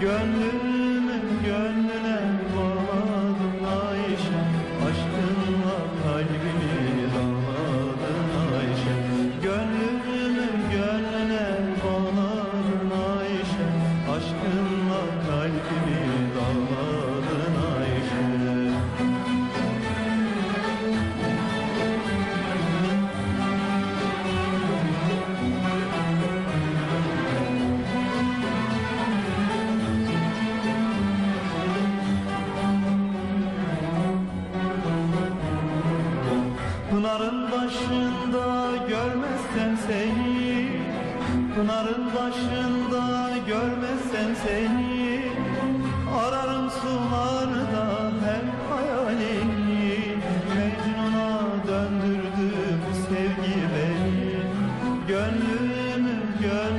gönlüm. Görmezsem seni Pınarın başında görmezsem seni Ararım sularda hep hayalini Mecnun'a döndürdüm sevgi beni Gönlümü gönlüne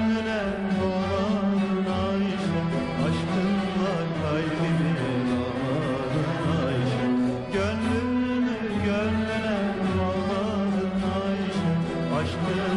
Nashville.